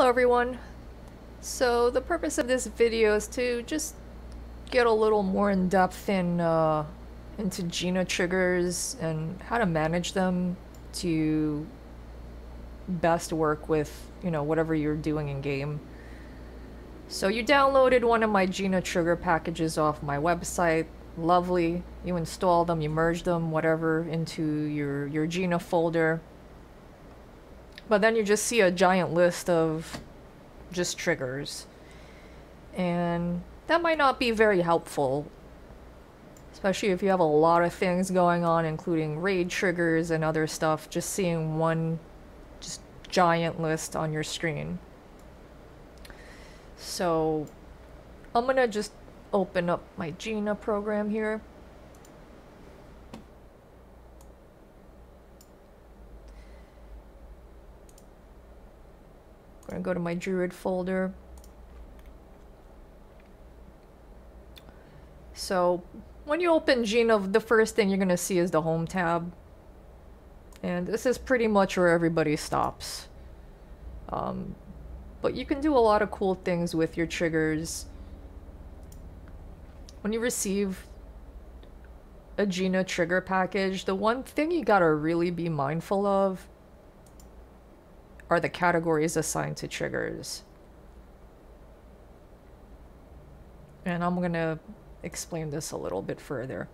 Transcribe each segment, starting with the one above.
Hello everyone. So the purpose of this video is to just get a little more in depth in uh, into Gina triggers and how to manage them to best work with, you know, whatever you're doing in game. So you downloaded one of my Gina trigger packages off my website. Lovely. You install them, you merge them, whatever, into your, your Gina folder. But then you just see a giant list of just triggers. And that might not be very helpful. Especially if you have a lot of things going on, including raid triggers and other stuff, just seeing one just giant list on your screen. So I'm gonna just open up my Gina program here. Go to my Druid folder. So when you open Gina, the first thing you're gonna see is the Home tab. And this is pretty much where everybody stops. Um, but you can do a lot of cool things with your triggers. When you receive a Gina trigger package, the one thing you gotta really be mindful of are the categories assigned to triggers. And I'm gonna explain this a little bit further.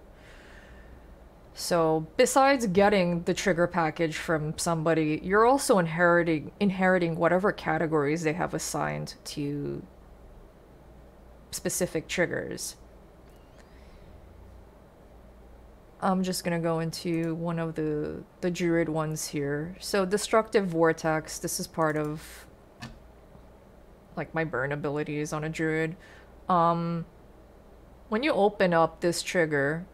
So besides getting the trigger package from somebody, you're also inheriting inheriting whatever categories they have assigned to specific triggers. I'm just gonna go into one of the the druid ones here. So destructive vortex, this is part of like my burn abilities on a druid. Um when you open up this trigger,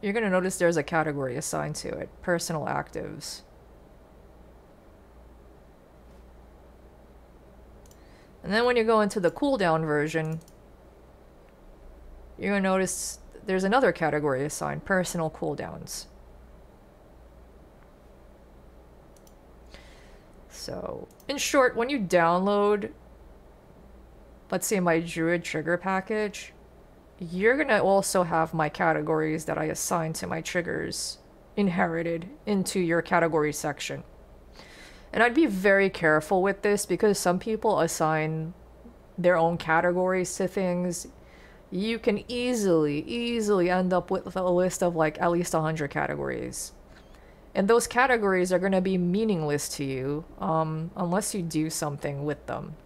you're going to notice there's a category assigned to it, personal actives. And then when you go into the cooldown version, you're to notice there's another category assigned, personal cooldowns. So, in short, when you download, let's say my Druid trigger package, you're gonna also have my categories that I assign to my triggers inherited into your category section. And I'd be very careful with this because some people assign their own categories to things. You can easily, easily end up with a list of like at least 100 categories. And those categories are going to be meaningless to you um, unless you do something with them.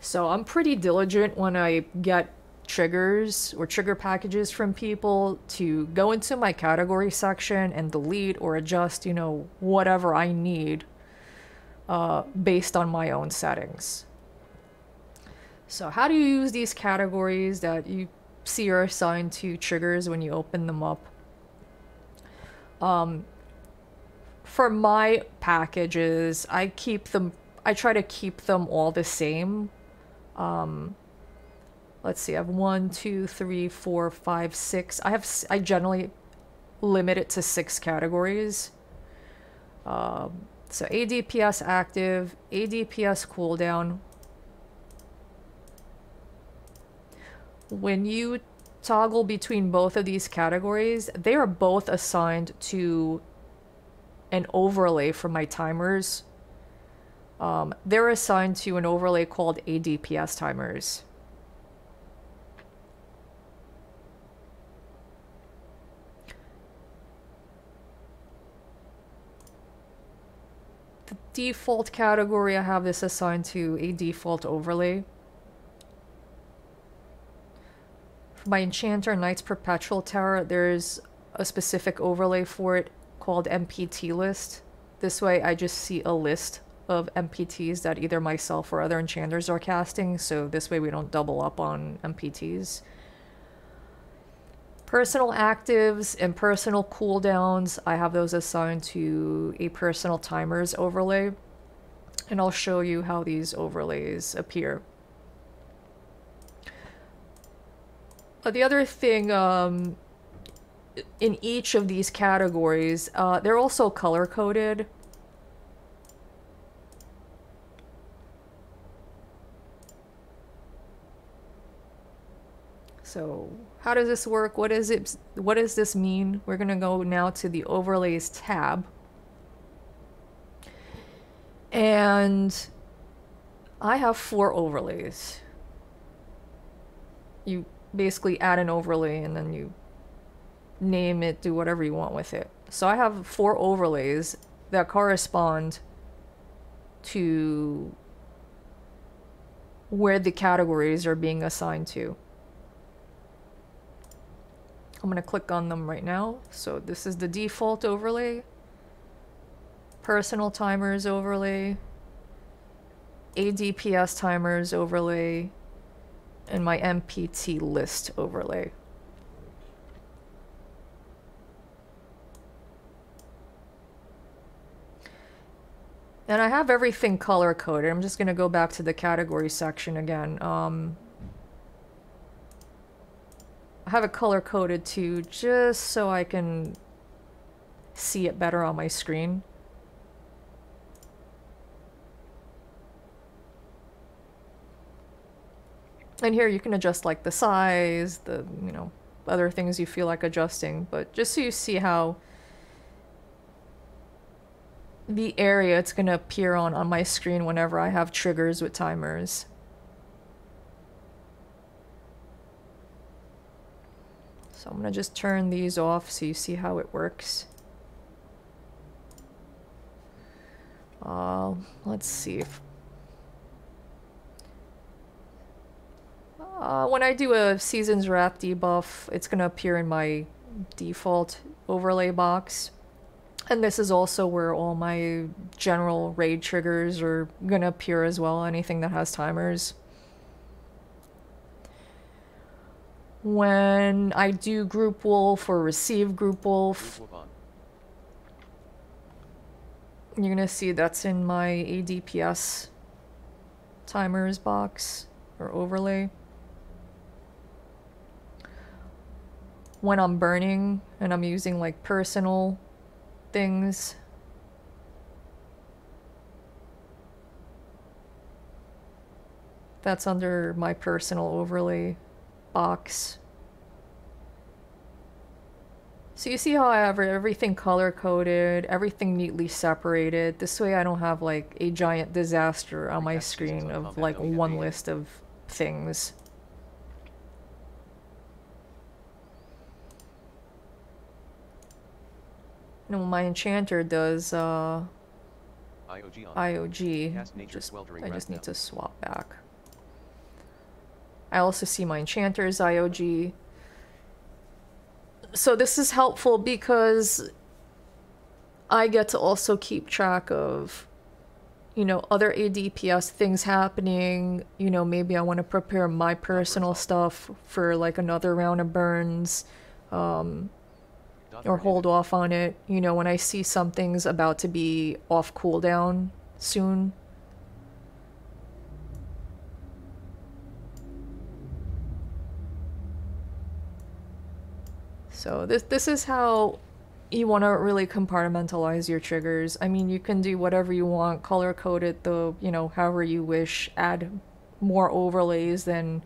So I'm pretty diligent when I get triggers or trigger packages from people to go into my category section and delete or adjust, you know, whatever I need uh, based on my own settings. So how do you use these categories that you see are assigned to triggers when you open them up? Um, for my packages, I keep them, I try to keep them all the same. Um, let's see, I have one, two, three, four, five, six. I have, I generally limit it to six categories. Um, so ADPS active, ADPS cooldown. When you toggle between both of these categories, they are both assigned to an overlay for my timers. Um, they're assigned to an overlay called ADPS timers. the default category, I have this assigned to a default overlay. For my Enchanter Night's Perpetual Terror, there's a specific overlay for it called MPT list. This way I just see a list of MPTs that either myself or other enchanters are casting, so this way we don't double up on MPTs. Personal actives and personal cooldowns, I have those assigned to a personal timers overlay. And I'll show you how these overlays appear. Uh, the other thing, um, in each of these categories, uh, they're also color-coded. So how does this work? What is it? What does this mean? We're going to go now to the overlays tab. And I have four overlays. You basically add an overlay and then you name it, do whatever you want with it. So I have four overlays that correspond to where the categories are being assigned to. I'm going to click on them right now. So this is the default overlay, personal timers overlay, ADPS timers overlay, and my MPT list overlay. And I have everything color coded. I'm just going to go back to the category section again. Um, I have it color coded too, just so I can see it better on my screen. And here you can adjust like the size, the, you know, other things you feel like adjusting, but just so you see how the area it's going to appear on on my screen whenever I have triggers with timers. So I'm going to just turn these off so you see how it works. Uh, let's see if... Uh, when I do a Season's Wrath debuff, it's going to appear in my default overlay box. And this is also where all my general raid triggers are going to appear as well, anything that has timers. When I do group wolf or receive group wolf, you're going to see that's in my ADPS timers box or overlay. When I'm burning and I'm using like personal things. That's under my personal overlay box. So you see how I have everything color coded, everything neatly separated. This way I don't have like a giant disaster on my screen of like one list of things. No, my enchanter does uh, IOG. IOG. Just, I just need to swap back. I also see my enchanter's IOG. So this is helpful because I get to also keep track of, you know, other ADPS things happening. You know, maybe I want to prepare my personal stuff for like another round of burns. Um, or hold off on it. You know, when I see something's about to be off cooldown soon. So this this is how you want to really compartmentalize your triggers. I mean, you can do whatever you want, color code it the, you know, however you wish, add more overlays than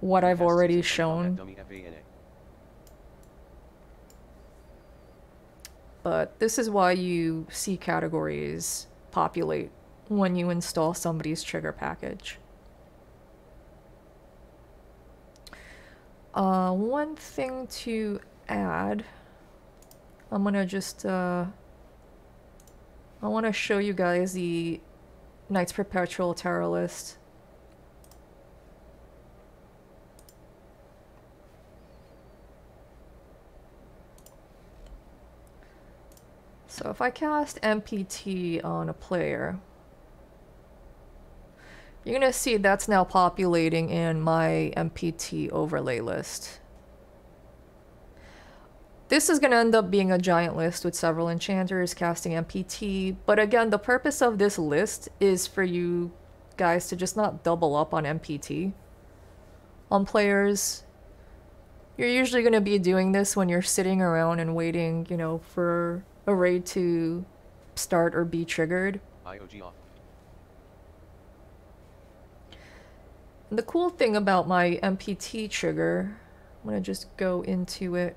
what I've already shown. But this is why you see categories populate when you install somebody's trigger package. Uh, one thing to add, I'm gonna just, uh, I want to show you guys the Nights Perpetual Terror list. So if I cast MPT on a player, you're going to see that's now populating in my MPT overlay list. This is going to end up being a giant list with several enchanters casting MPT, but again, the purpose of this list is for you guys to just not double up on MPT on players. You're usually going to be doing this when you're sitting around and waiting, you know, for a raid to start or be triggered. IOG off. The cool thing about my MPT trigger I'm gonna just go into it.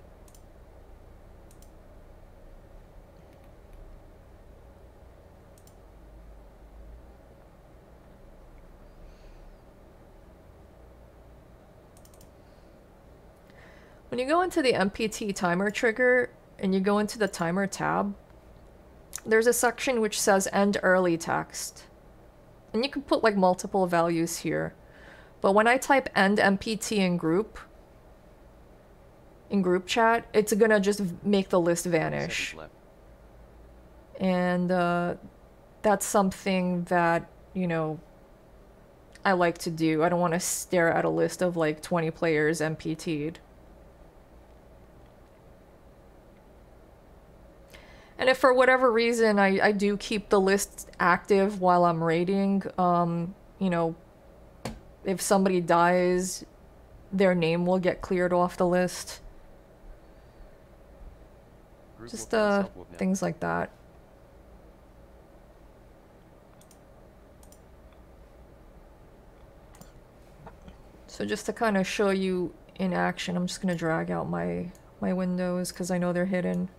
When you go into the MPT timer trigger and you go into the timer tab, there's a section which says end early text. And you can put like multiple values here. But when I type end MPT in group, in group chat, it's gonna just make the list vanish. And uh, that's something that, you know, I like to do. I don't want to stare at a list of like 20 players MPT'd. And if for whatever reason I, I do keep the list active while I'm raiding, um, you know, if somebody dies, their name will get cleared off the list. Just uh, things like that. So just to kind of show you in action, I'm just going to drag out my, my windows because I know they're hidden.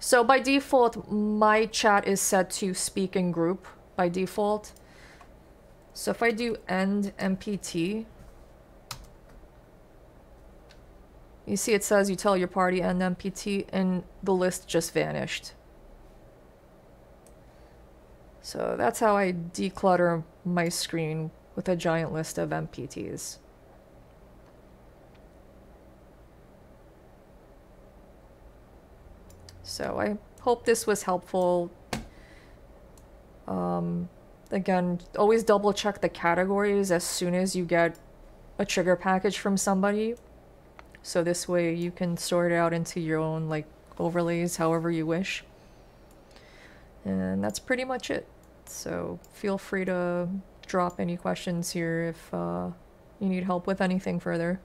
So by default, my chat is set to speak in group by default. So if I do end MPT, you see it says you tell your party end MPT and the list just vanished. So that's how I declutter my screen with a giant list of MPTs. So I hope this was helpful. Um, again, always double check the categories as soon as you get a trigger package from somebody. So this way you can sort it out into your own like overlays however you wish. And that's pretty much it. So feel free to drop any questions here if uh, you need help with anything further.